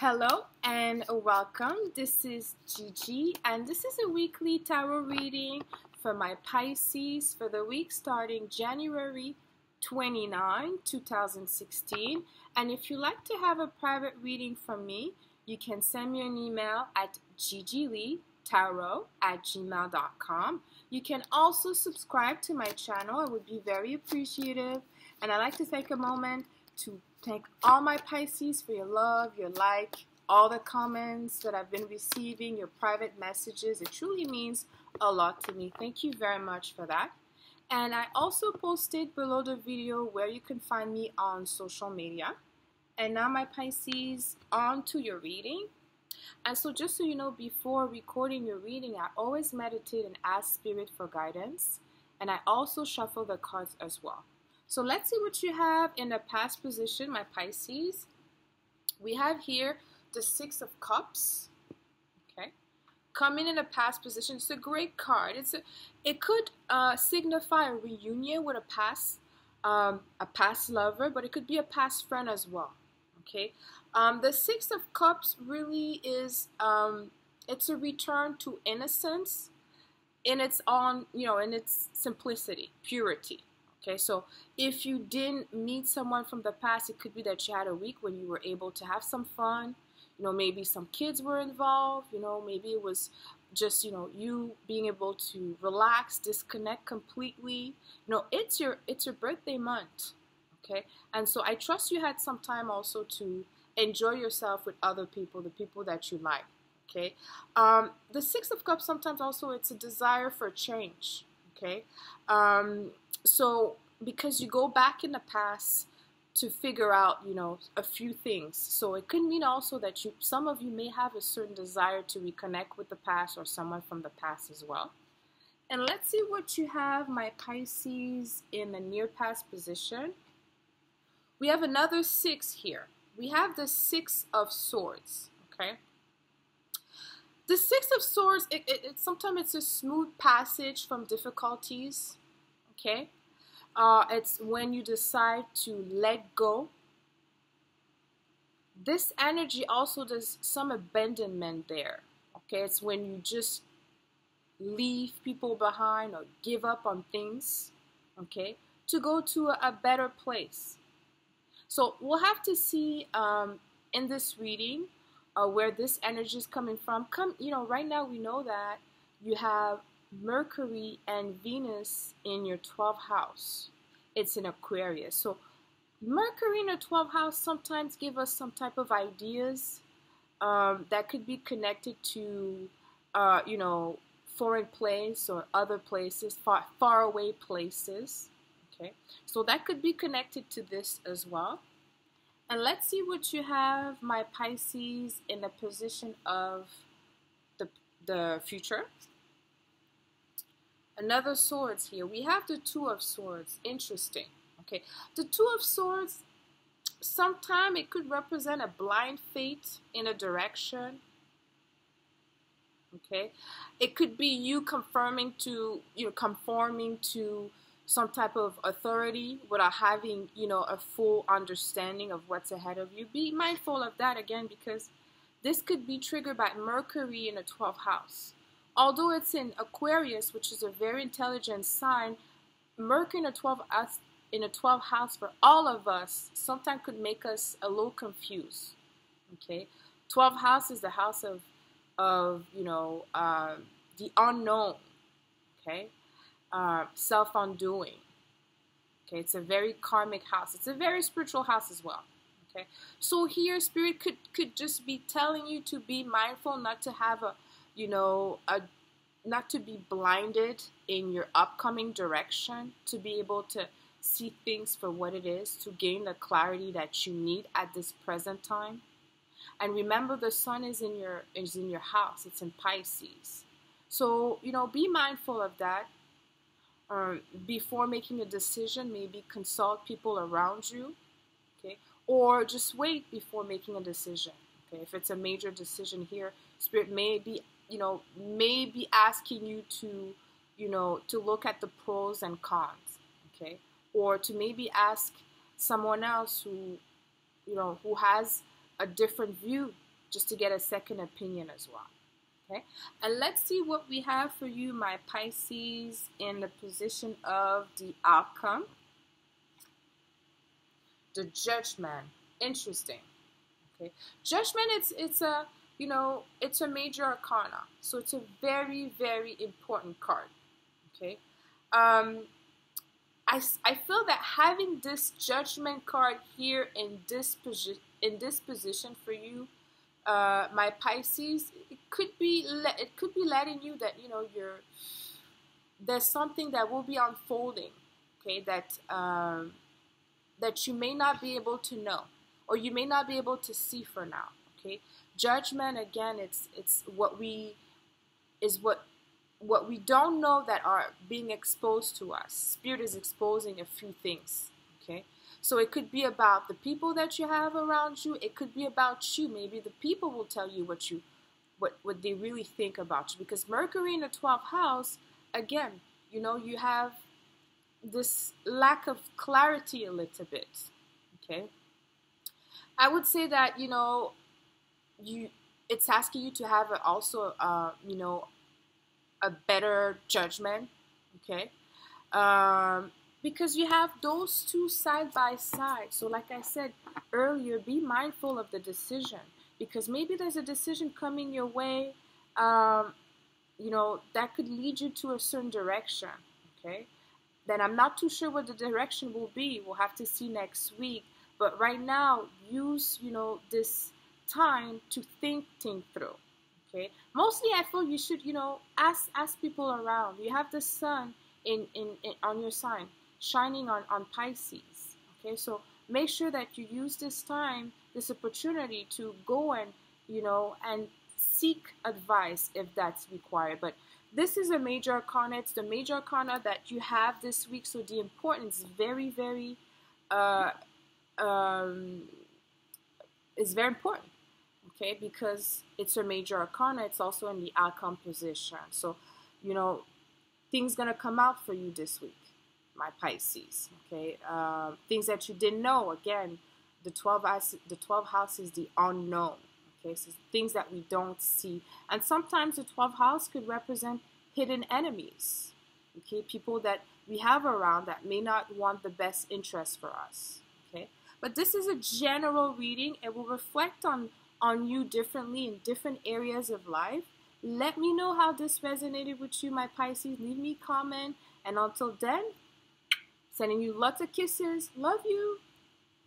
Hello and welcome. This is Gigi, and this is a weekly tarot reading for my Pisces for the week starting January 29, 2016. And if you like to have a private reading from me, you can send me an email at gigileetarot at gmail.com. You can also subscribe to my channel. I would be very appreciative. And I'd like to take a moment to thank all my Pisces for your love, your like, all the comments that I've been receiving, your private messages. It truly means a lot to me. Thank you very much for that. And I also posted below the video where you can find me on social media. And now my Pisces, on to your reading. And so just so you know, before recording your reading, I always meditate and ask Spirit for guidance. And I also shuffle the cards as well. So let's see what you have in the past position, my Pisces. We have here the Six of Cups. Okay. Coming in a past position. It's a great card. It's a, it could uh, signify a reunion with a past um, a past lover, but it could be a past friend as well. Okay. Um, the Six of Cups really is um, it's a return to innocence in its on you know in its simplicity, purity. Okay, so if you didn't meet someone from the past, it could be that you had a week when you were able to have some fun. You know, maybe some kids were involved. You know, maybe it was just you know you being able to relax, disconnect completely. You know, it's your it's your birthday month. Okay, and so I trust you had some time also to enjoy yourself with other people, the people that you like. Okay, um, the Six of Cups sometimes also it's a desire for change. Okay, um, so because you go back in the past to figure out, you know, a few things. So it could mean also that you some of you may have a certain desire to reconnect with the past or someone from the past as well. And let's see what you have, my Pisces, in the near past position. We have another six here. We have the six of swords, okay? The six of swords, it, it, it sometimes it's a smooth passage from difficulties, okay? Uh, it's when you decide to let go. This energy also does some abandonment there. Okay, it's when you just leave people behind or give up on things. Okay, to go to a, a better place. So we'll have to see um, in this reading uh, where this energy is coming from. Come, you know, right now we know that you have Mercury and Venus in your 12th house. It's in Aquarius. So Mercury in the 12th house sometimes give us some type of ideas um, that could be connected to, uh, you know, foreign place or other places, far, far away places. Okay, so that could be connected to this as well. And let's see what you have, my Pisces, in the position of the, the future. Another swords here. We have the two of swords. Interesting. Okay. The two of swords, sometime it could represent a blind fate in a direction. Okay. It could be you confirming to, you know, conforming to some type of authority without having, you know, a full understanding of what's ahead of you. Be mindful of that again because this could be triggered by Mercury in a 12th house. Although it's in Aquarius, which is a very intelligent sign, Mercury in a 12th house, in a 12 house for all of us sometimes could make us a little confused. Okay, 12th house is the house of of you know uh, the unknown. Okay, uh, self undoing. Okay, it's a very karmic house. It's a very spiritual house as well. Okay, so here spirit could could just be telling you to be mindful, not to have a you know, a, not to be blinded in your upcoming direction, to be able to see things for what it is, to gain the clarity that you need at this present time. And remember the sun is in your is in your house, it's in Pisces. So, you know, be mindful of that. Um, before making a decision, maybe consult people around you, okay? Or just wait before making a decision. Okay, if it's a major decision here, spirit may be you know, may be asking you to, you know, to look at the pros and cons, okay? Or to maybe ask someone else who, you know, who has a different view just to get a second opinion as well. Okay, and let's see what we have for you, my Pisces, in the position of the outcome. The judgment. Interesting. Okay, judgment. It's it's a you know it's a major arcana, so it's a very very important card. Okay, um, I I feel that having this judgment card here in this position in this position for you uh, my Pisces, it could be it could be letting you that you know you're there's something that will be unfolding, okay, that um, that you may not be able to know or you may not be able to see for now, okay. Judgment again, it's it's what we is what what we don't know that are being exposed to us. Spirit is exposing a few things. So it could be about the people that you have around you. It could be about you. Maybe the people will tell you what you what what they really think about you because Mercury in the 12th house again, you know, you have this lack of clarity a little bit. Okay? I would say that, you know, you it's asking you to have also uh, you know, a better judgment, okay? Um because you have those two side by side. So, like I said earlier, be mindful of the decision because maybe there's a decision coming your way, um, you know, that could lead you to a certain direction. Okay, then I'm not too sure what the direction will be. We'll have to see next week. But right now, use you know this time to think think through. Okay, mostly I feel you should you know ask ask people around. You have the sun in in, in on your sign shining on, on Pisces. Okay, so make sure that you use this time, this opportunity to go and, you know, and seek advice if that's required. But this is a major arcana. It's the major arcana that you have this week. So the importance is very, very, uh, um, is very important. Okay, because it's a major arcana. It's also in the outcome position. So, you know, things gonna come out for you this week my Pisces. Okay, uh, things that you didn't know. Again, the twelve the twelve house is the unknown. Okay, so things that we don't see, and sometimes the twelve house could represent hidden enemies. Okay, people that we have around that may not want the best interest for us. Okay, but this is a general reading. It will reflect on on you differently in different areas of life. Let me know how this resonated with you, my Pisces. Leave me a comment. And until then, Sending you lots of kisses. Love you.